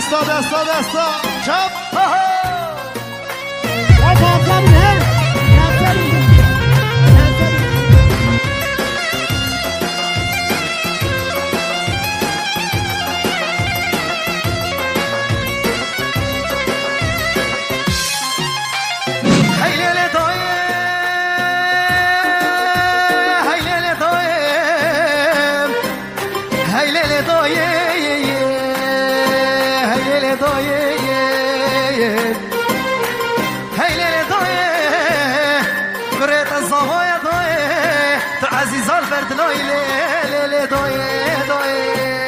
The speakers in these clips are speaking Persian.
که خوشی بی دستا دستا دستا چپ عزیزان فرد لای لی لی دای دای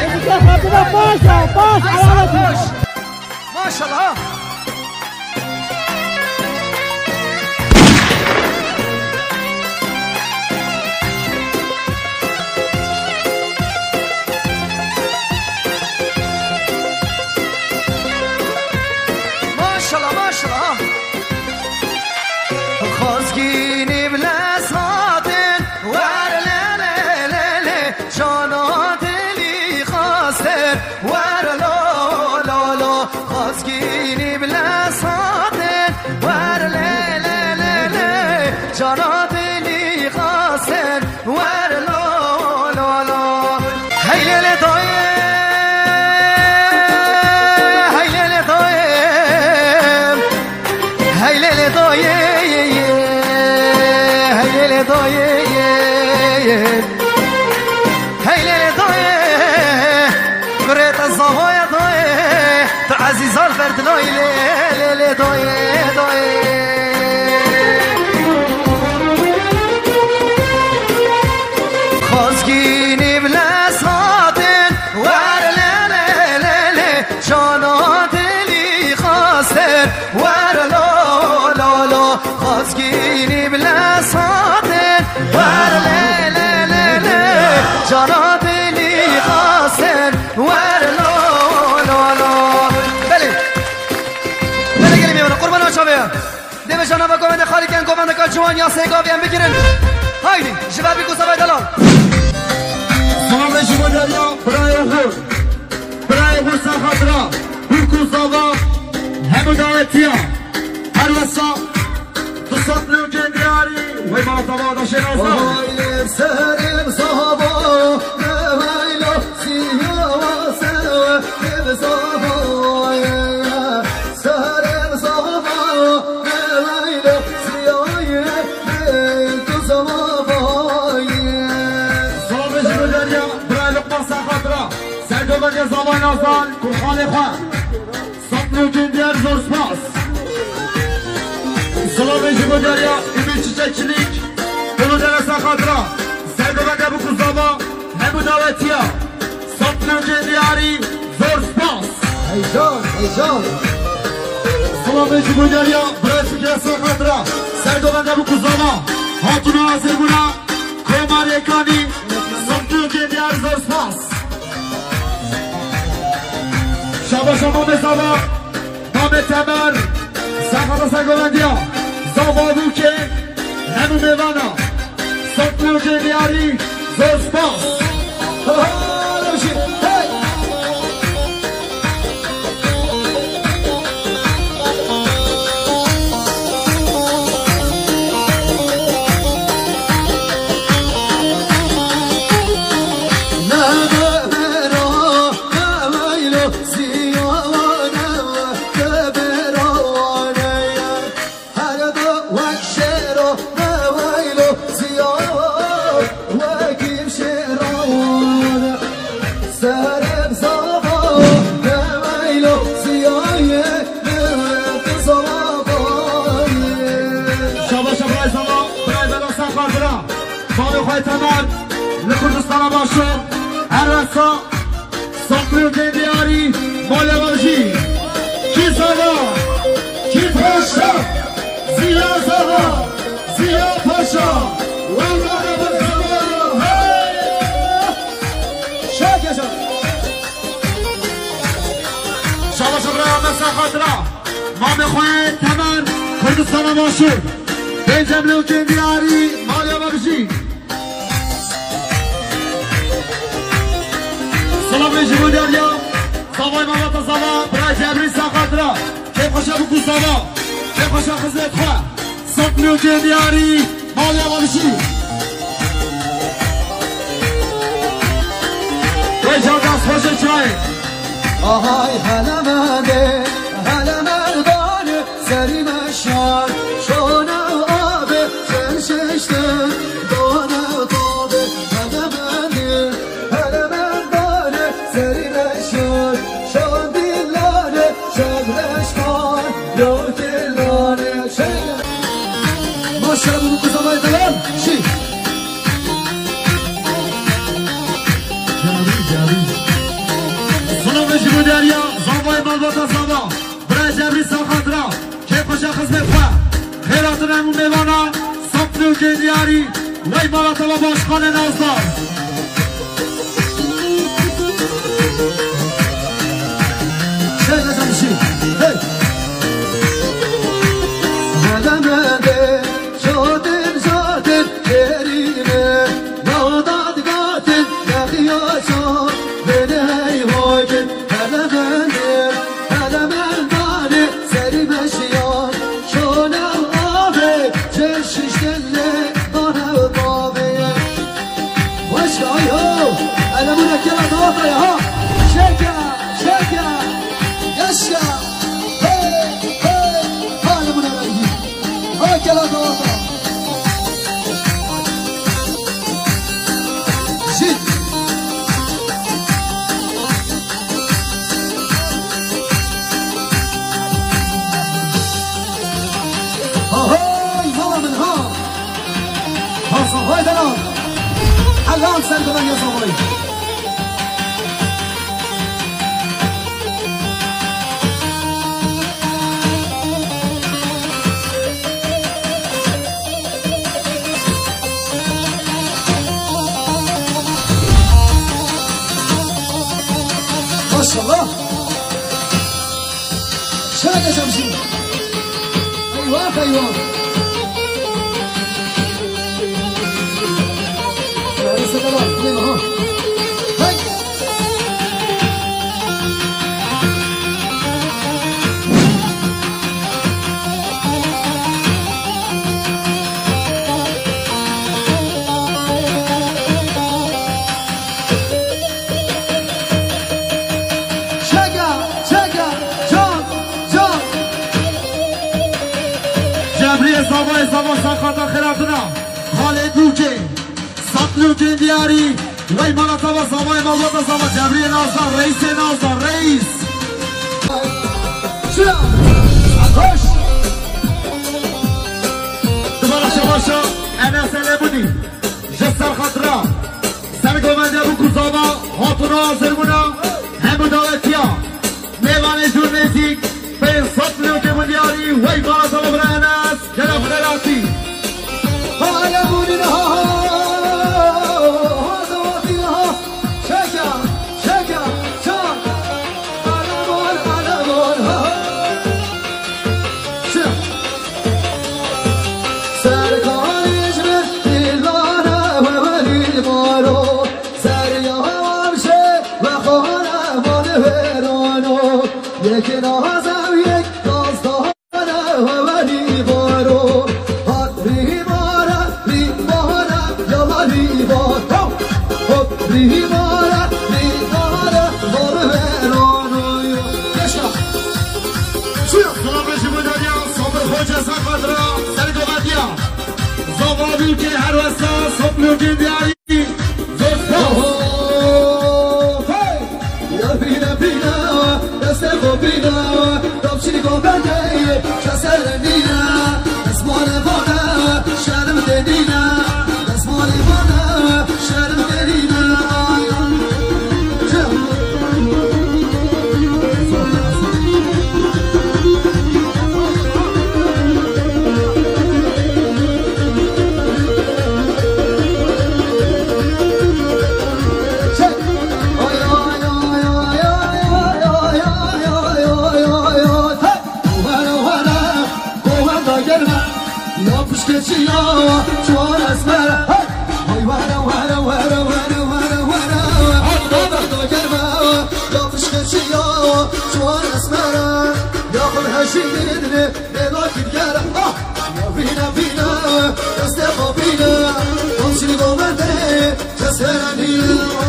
يا ابو كده ما شاء الله خازگینی بلساتن ور لی لی لی لی جانا دلی خواستن ور لا لا لا بله. بله گلی میمونه. قربان آشا بیم دیو جانا با گومنده خالی کن گومنده که جوان یا سیگاوی هم بگیرن. هایدی جوابی گوزا دلال. سلام شما دریا. برای خود برای حسن خطرا حکو زاوا همو دعوتیا هر وسا. تو سطلو جندیاری وی ما زاوا دا شناسا Hayır serim sabah Nevayla siyava seva Nev sabah Serim sabah Nevayla siyaya Nev sabah سلام شما دریا برای لقمان سن خطرا سردوبن یا زاوا نازان کخان خواه سطلو جندیار Sloveci Madarya, Ümit Çiçekçilik, Bunu Deresa Kadra, Sevdova Debu Kuzava, Hebu Davetiya, Satrancı Diyari, Zor Spas. Heyecan, heyecan. Sloveci Madarya, Brezilya Deresa Kadra, Sevdova Debu Kuzava, Hatun Azimuna, Komar Yekani, Satrancı Diyari, Zor Spas. Şaba şaba mesaba, Ahmet Temer, Sakata Sakovendiya. زاوا دوکه همو میوانا سمتو جدیاری زرسپاس Hala مال خواهی تمام لکردستان باشم هر رسا ساقلو دیاری مال باشی کی سالا کی پاشا؟ زیا سالا زیا پاشا. مسا خاطرا. ما می‌خواهیم تمام کردستان باشم به جمله مال سلام رژیم دریا سوای محمد سوا برای جبری ساقاترا که خوشا بکو سوا که خوشا خزت خواه صد میلیون دیاری مال یوانشی رجا دست خوش چای آهای هلمنده هلمردانه سری مشار شونه آبه چرششته دانه دیاری وی مالاتا و باشخانه نازدار Şöyle çalışayım. Hey. Ha صفای دارم الان سر کنم یا صفایی ماشاءالله. شاید شمشیر ایوان ایوان. جبری سوای سوا ساقاتا خیراتنا خالد میلیون دیاری وی مالاتا و سوای مالباتا سوا جبری نازدار رئیس نازدار رئیس خوش دوباره شباشا انا سنه بودی جسر خطرا سر گومنده بو کساما خاطرا حاضرمونا همو دولتیا میوان جور نزیک به صد میلیون دیاری وی مالاتا و برانس یشا شویا سلام رژیم دنیا صبر خوش که هر شیدنی بلاکی گره آه یا بینا بینا دست خوابینا کمشی گومنده کسرانی Allah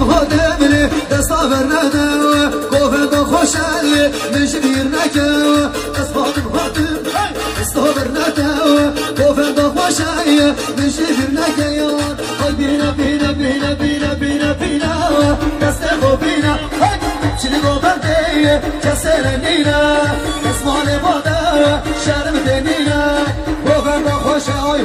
دم خودم نی دست آور نده و کوه دو نجیر نکه دست خودم خودم دست آور نده و کوه نجیر نکه یاد حال بی نه بی نه بی نه بی نه بی نه بی نه شرم دنی نه کوه دو خوشالی